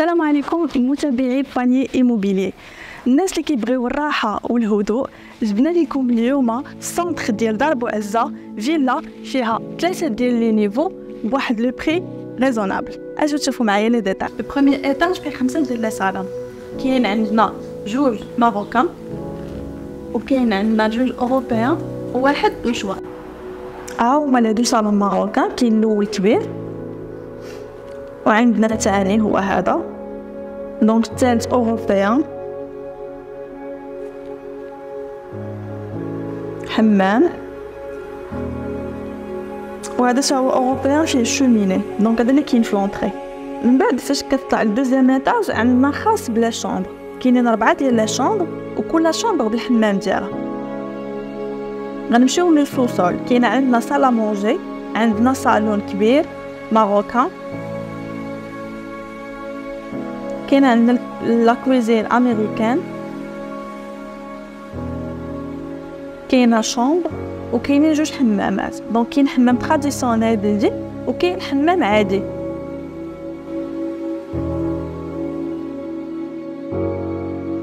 السلام عليكم. متابعي باني immobilier. الناس اللي كيبغيو الراحة والهدوء جبنا لكم اليوم centre ديال دار بوعزه فيلا فيها ثلاثة ديال les niveaux بواحد le prix raisonnable. اجو تشوفوا معايا les détails ال premier étage فيه خمسة ديال les salons كاين عندنا جوج marocains وكاين عندنا جوج européens وواحد séjour. ها هما les deux salons marocains كاين الأول كبير وعندنا الثاني هو هذا. donc الثالث européen حمام. وهذا هو européen فيه cheminée. donc هذا اللي كاين في l'entrée من بعد فاش كتطلع لل deuxième étage عندنا خاص ب les chambres كاينين ربعة ديال les chambres وكل chambre بالحمام ديالها. غنمشيو لل sous-sol كاين عندنا salle à manger عندنا صالون كبير marocain. كاين عندنا la cuisine américaine. كاينة chambre وكاينين جوج حمامات. donc كاين حمام traditionnel بلدي وكاين حمام عادي.